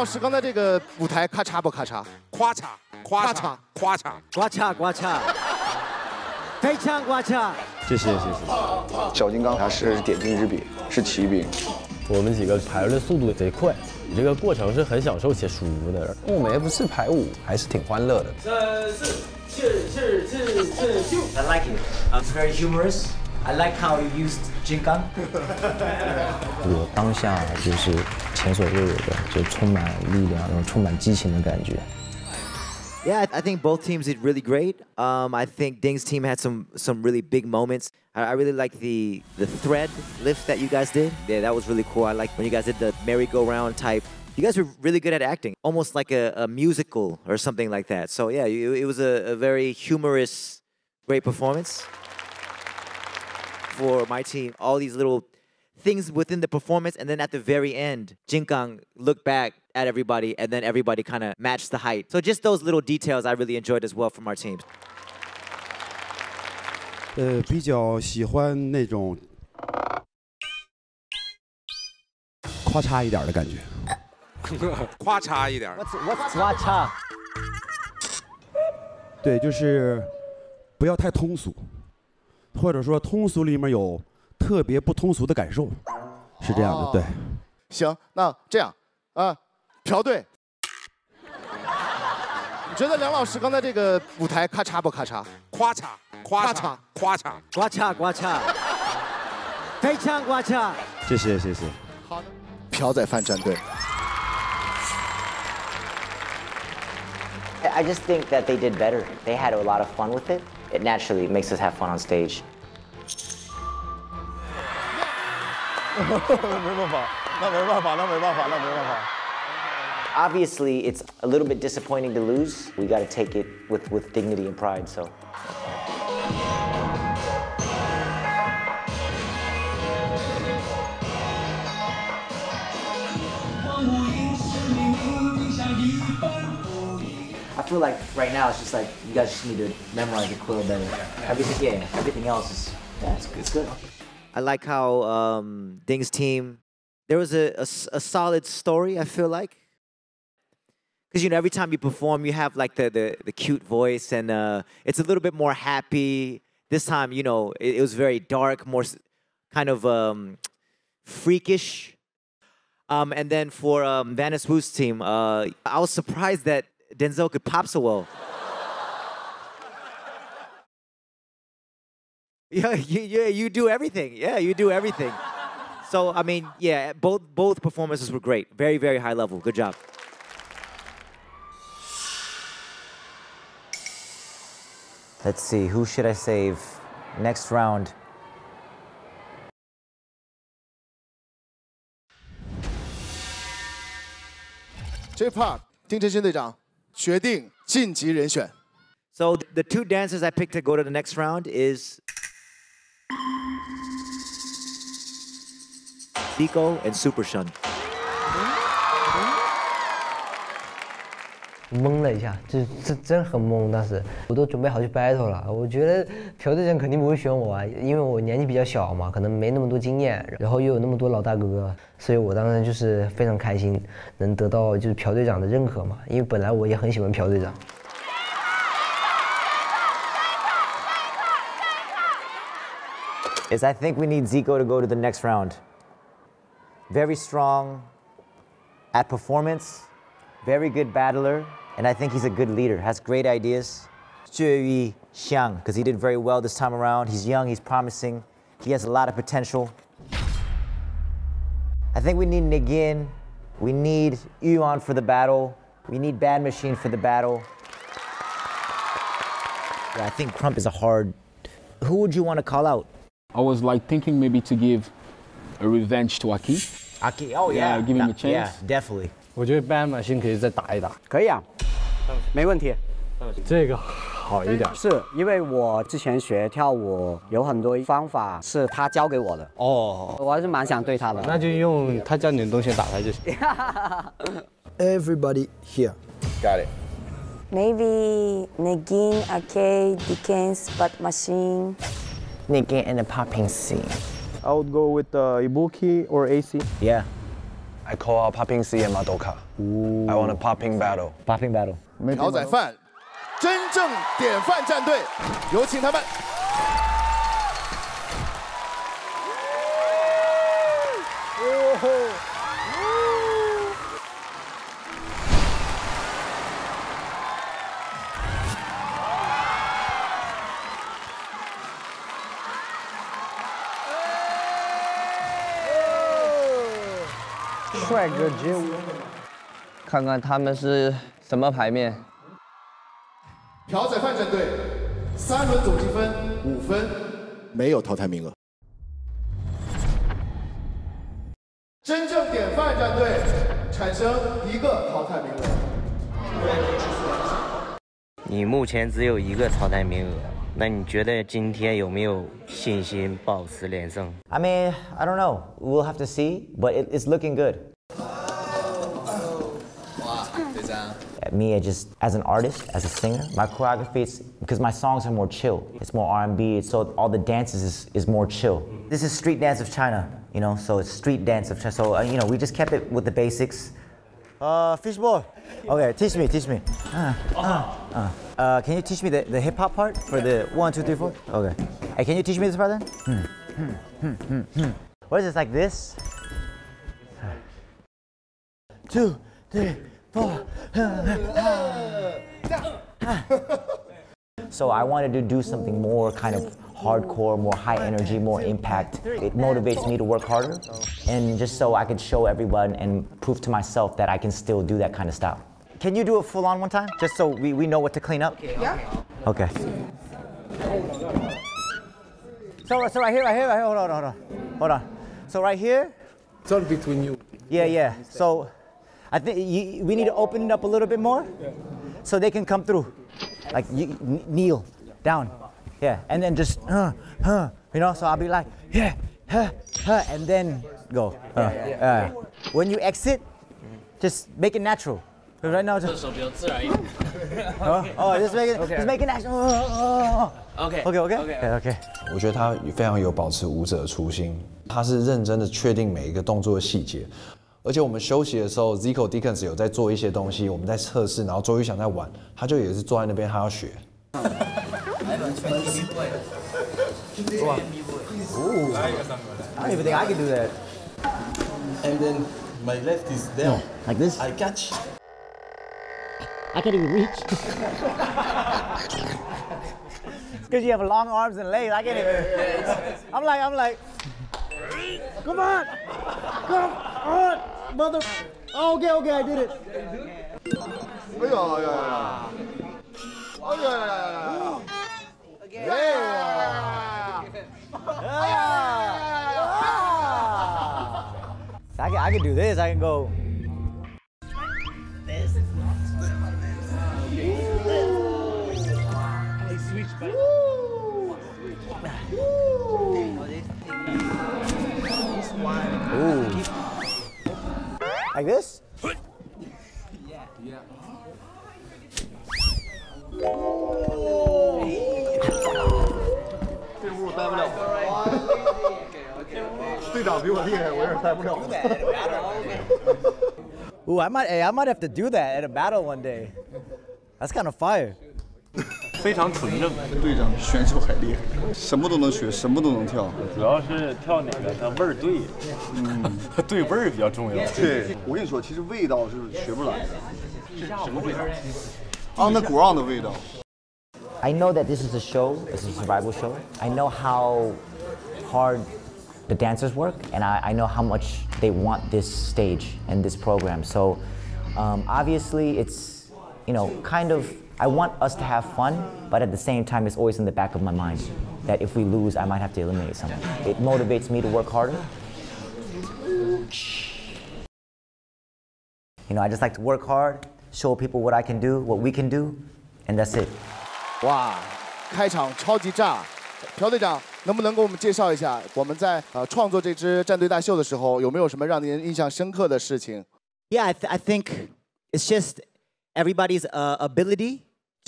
老师刚才这个舞台咔嚓不咔嚓？咔嚓咔嚓咔嚓，咔嚓咔嚓，非常呱嚓。谢谢谢谢。小金刚他是点睛之笔，是奇兵。我们几个排的速度贼快，你这个过程是很享受且舒服的。我们不是排舞，还是挺欢乐的。三四四四四四四 I like it. It's very humorous. I like how you used 金刚。我当下就是前所未有的，就充满力量，然后充满激情的感觉。 Yeah, I think both teams did really great. Um, I think Ding's team had some some really big moments. I, I really like the the thread lift that you guys did. Yeah, that was really cool. I like when you guys did the merry-go-round type. You guys were really good at acting, almost like a, a musical or something like that. So yeah, you, it was a, a very humorous, great performance for my team. All these little things within the performance, and then at the very end, Jinkang looked back at everybody, and then everybody kind of matched the height. So just those little details I really enjoyed as well from our teams. 呃，比较喜欢那种咔嚓一点的感觉。夸嚓一点。 What's what's cha? 对，就是不要太通俗，或者说通俗里面有 特别不通俗的感受，是这样的。对，行，那这样啊，朴队，你觉得梁老师刚才这个舞台咔嚓不咔嚓？夸嚓夸嚓嚓夸嚓，咔嚓咔嚓，非常咔嚓。谢谢谢谢。好的，朴仔饭战队。I just think that they did better. They had a lot of fun with it. It naturally makes us have fun on stage. 没办法，那没办法，那没办法，那没办法。 Obviously, it's a little bit disappointing to lose. We got to take it with, with dignity and pride. So. I feel like right now it's just like you guys just need to memorize the quill better. Everything, yeah, everything else is yeah, it's, it's good. I like how um, Ding's team, there was a a solid story, I feel like. Because, you know, every time you perform, you have like the, the, the cute voice and uh, it's a little bit more happy. This time, you know, it, it was very dark, more kind of um, freakish. Um, and then for um, Wu's team, uh, I was surprised that Denzel could pop so well. Yeah, you, yeah, you do everything. Yeah, you do everything. so I mean, yeah, both both performances were great. Very, very high level. Good job. Let's see, who should I save next round? Jay Park, 丁真真队长决定晋级人选。So the two dancers I picked to go to the next round is Nico and Super Shun. 懵了一下，这这真很懵。当时我都准备好去 battle 了，我觉得朴队长肯定不会选我啊，因为我年纪比较小嘛，可能没那么多经验，然后又有那么多老大哥，所以我当时就是非常开心，能得到就是朴队长的认可嘛，因为本来我也很喜欢朴队长。Is I think we need Zico to go to the next round. Very strong at performance, very good battler, and I think he's a good leader, has great ideas. Jui Xiang, because he did very well this time around. He's young, he's promising, he has a lot of potential. I think we need Nagin, we need Yuan for the battle, we need Bad Machine for the battle. Yeah, I think Crump is a hard. Who would you want to call out? I was like thinking maybe to give a revenge to Aki. Aki, oh yeah, yeah give him a chance. Yeah, definitely. 我觉得 Bad Machine 可以再打一打。可以啊，没问题。这个好一点，是因为我之前学跳舞有很多方法是他教给我的哦，我还是蛮想对他的。那就用他教你的东西打他就行。Everybody here, got it. Maybe Negin, Aki, Dickens, Bad Machine Nigga in the popping scene. I would go with uh, Ibuki or AC. Yeah. I call out Popping C and Madoka. I want a popping battle. Popping battle. 朴宰范，真正典范战队，有请他们。 帅哥街舞，看看他们是什么牌面。朴宰范战队三轮总积分五分，没有淘汰名额。真正典范战队产生一个淘汰名额。你目前只有一个淘汰名额，那你觉得今天有没有信心保持连胜？I mean, I don't know. We'll have to see, but it, it's looking good. Me, I just as an artist, as a singer, my choreography is because my songs are more chill. It's more R&B, so all the dances is, is more chill. This is street dance of China, you know. So it's street dance of China. So uh, you know, we just kept it with the basics. Uh, fishbowl. Okay, teach me, teach me. Uh, uh, uh. can you teach me the, the hip hop part for the one, two, three, four? Okay. Hey, can you teach me this part then? Hmm, hmm, Hmm, hmm, hmm, what is this like this? Two, three. So I wanted to do something more kind of hardcore, more high energy, more impact. It motivates me to work harder and just so I could show everyone and prove to myself that I can still do that kind of style. Can you do a full on one time? Just so we, we know what to clean up? Yeah. Okay. So, so right here, right here, right here, hold on, hold on, hold on. So right here. It's all between you. Yeah, yeah. So I think you, we need to open it up a little bit more so they can come through. Like you, kn- kneel down. Yeah, and then just, uh, uh, you know, so I'll be like, yeah, huh, huh, and then go. Uh, uh. When you exit, just make it natural. 'Cause Right now, just. 手比较自然一点。 Oh, oh, just make it, just make it natural. Oh, oh, oh. OK Okay, okay, okay, okay. 我觉得他非常有保持舞者的初心，他是认真的确定每一个动作的细节。 而且我们休息的时候，Zico Dickens 有在做一些东西，我们在测试，然后周瑜翔在玩，他就也是坐在那边，他要学。Wow. Ooh. I don't even think I can do that. And then my left is down. Like this? I catch. I can't even reach. it's because you have long arms and legs. I can't even. I'm like, I'm like. Come on! Come on! mother. Oh, okay, okay, I did it. Oh, yeah, yeah, yeah. Oh, yeah, yeah, yeah. Yeah. yeah. yeah. yeah. I, can, I can do this. I can go. 队长比我厉害，我有点待不了。 Ooh, I might, hey, I might have to do that at a battle one day. That's kind of fire. 非常纯正，队长选手还厉害，什么都能学，什么都能跳。主要是跳哪个，它味儿对，嗯，对味儿比较重要。对，我跟你说，其实味道是学不来的。什么味道？On the ground 的味道。 I know that this is a show, it's a survival show. I know how hard the dancers work, and I, I know how much they want this stage and this program. So um, obviously, it's, you know, kind of, I want us to have fun, but at the same time, it's always in the back of my mind that if we lose, I might have to eliminate someone. It motivates me to work harder. You know, I just like to work hard, show people what I can do, what we can do, and that's it. 哇，开场超级炸！ 朴队长，能不能给我们介绍一下，我们在呃创作这支战队大秀的时候，有没有什么让您印象深刻的事情？ Yeah, I, th- I think it's just everybody's uh, ability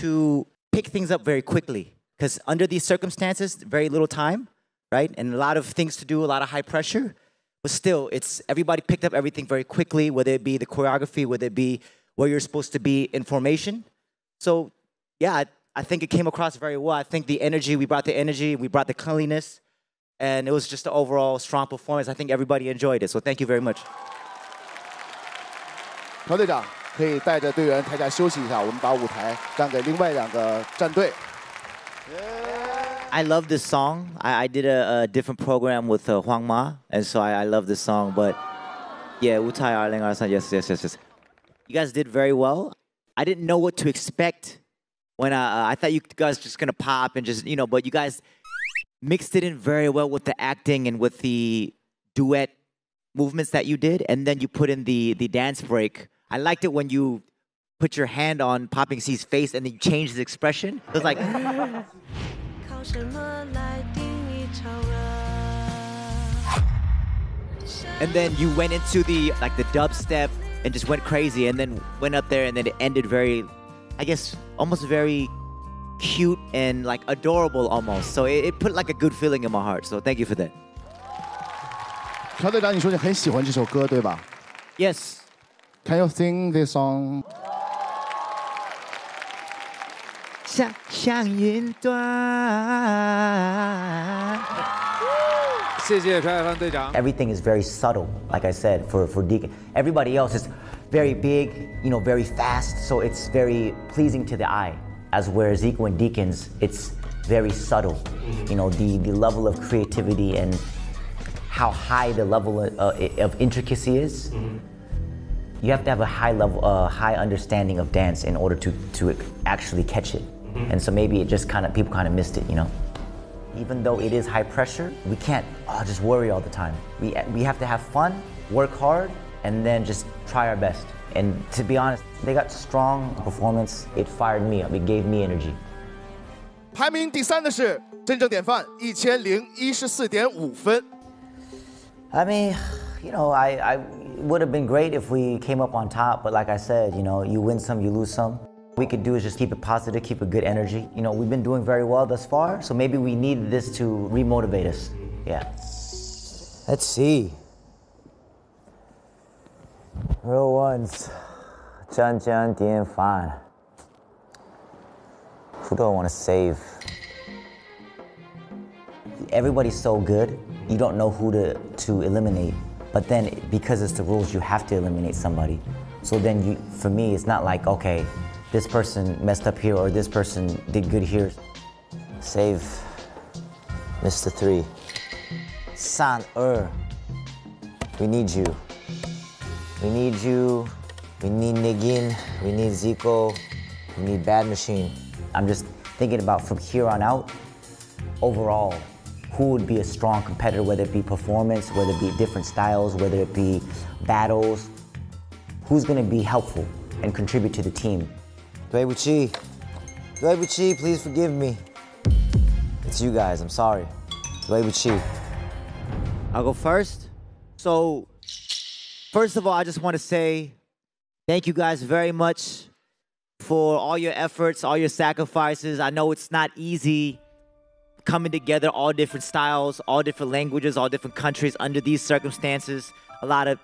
to pick things up very quickly. Because under these circumstances, very little time, right? And a lot of things to do, a lot of high pressure. but still, it's everybody picked up everything very quickly, whether it be the choreography, whether it be where you're supposed to be in formation. So, yeah, I, I think it came across very well. I think the energy, we brought the energy, we brought the cleanliness, and it was just an overall strong performance. I think everybody enjoyed it. So, thank you very much. 朴队长可以带着队员台下休息一下，我们把舞台让给另外两个战队。 I love this song. I, I did a, a different program with uh, Huang Ma, and so I, I love this song. But yeah, Utai Arling Arsan, yes, yes, yes, yes. You guys did very well. I didn't know what to expect when uh, uh, I thought you guys were just gonna pop and just you know, but you guys mixed it in very well with the acting and with the duet movements that you did, and then you put in the the dance break. I liked it when you put your hand on Popping C's face and then you changed his expression. It was like. and then you went into the like the dubstep and just went crazy, and then went up there, and then it ended very i guess almost very cute and like adorable almost so it, it put like a good feeling in my heart so thank you for that 朴队长，你说你很喜欢这首歌，对吧 yes Can you sing this song？像像云端。谢谢朴海帆队长。 Everything is very subtle, like I said, for, for Deacon. Everybody else is very big, you know, very fast, so it's very pleasing to the eye. As where Zico and Deacons, it's very subtle. You know, the, the level of creativity and how high the level of, uh, of intricacy is. You have to have a high level, uh, high understanding of dance in order to, to actually catch it. And so maybe it just kind of, people kind of missed it, you know? Even though it is high pressure, we can't oh, just worry all the time. We, we have to have fun, work hard, and then just try our best. And to be honest, they got strong performance. It fired me up. It gave me energy. 排名第三的是真正典范，一千零一十四点五分。 I mean, you know, I, I it would have been great if we came up on top, but like I said, you know, you win some, you lose some. We could do is just keep it positive, keep a good energy. You know, we've been doing very well thus far, so maybe we needed this to remotivate us. Yeah. Let's see. Real ones. Chan Chan Tian Fan. Who do I want to save? Everybody's so good, you don't know who to, to eliminate. But then, because it's the rules, you have to eliminate somebody. So then, you, for me, it's not like, okay, this person messed up here or this person did good here. Save Mr. Three. San Er, we need you. We need you. We need Nigin. We need Zico. We need Bad Machine. I'm just thinking about from here on out, overall, who would be a strong competitor, whether it be performance, whether it be different styles, whether it be battles. Who's going to be helpful and contribute to the team? Dwaybuchi, Dwaybuchi, please forgive me. It's you guys. I'm sorry. Dwaybuchi. I'll go first. So, first of all, I just want to say thank you guys very much for all your efforts, all your sacrifices. I know it's not easy coming together, all different styles, all different languages, all different countries under these circumstances. A lot of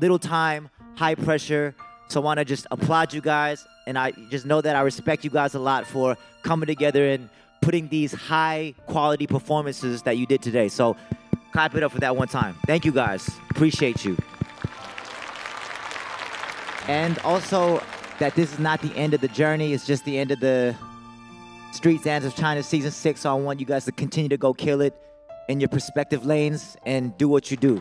little time, high pressure. So I want to just applaud you guys. And I just know that I respect you guys a lot for coming together and putting these high quality performances that you did today. So clap it up for that one time. Thank you guys. Appreciate you. And also that this is not the end of the journey, it's just the end of the Street Dance of China season six. So I want you guys to continue to go kill it in your respective lanes and do what you do.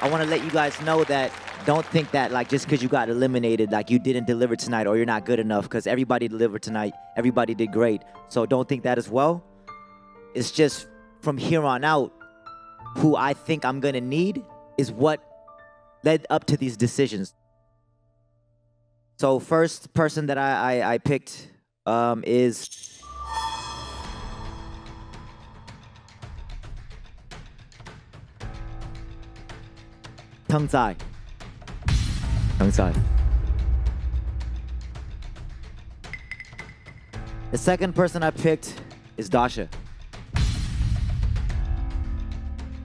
I want to let you guys know that don't think that like just because you got eliminated, like you didn't deliver tonight or you're not good enough because everybody delivered tonight. Everybody did great. So don't think that as well. It's just from here on out, who I think I'm to need is what led up to these decisions. So first person that I, I, I picked um, is Teng Zai. Teng Zai. The second person I picked is Dasha.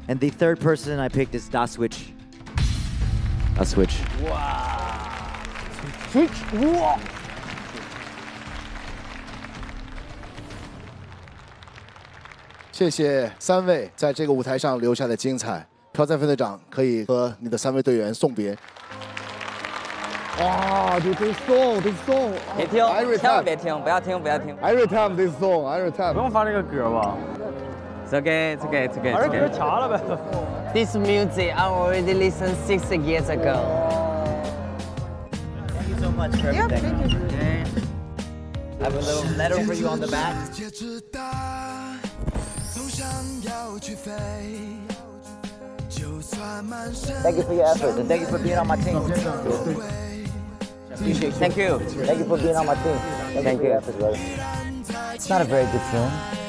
And the third person I picked is Da Switch. 谢谢三位在这个舞台上留下的精彩。朴赞分队长可以和你的三位队员送别。哇，这这 song，这 song，别听，千万别听，不要听，不要听。Every time this song，every time。不用发这个歌吧 ？It's okay, it's okay, it's okay. 把这歌掐了呗。 This music I already listened six years ago. Thank you so much for Yeah, everything. thank you. Okay. I have a little letter for you on the back. Thank you for your efforts and thank you for being on my team. Appreciate you. Thank you. Thank you for being on my team. Thank, Thank you for your you. efforts, brother. It's not a very good feeling.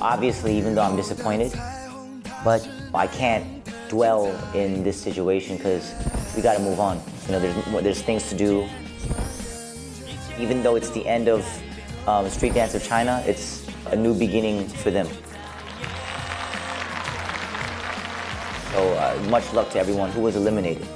Obviously, even though I'm disappointed, but I can't dwell in this situation because we got to move on. You know, there's there's things to do. Even though it's the end of um, Street Dance of China, it's a new beginning for them. So uh, much luck to everyone who was eliminated.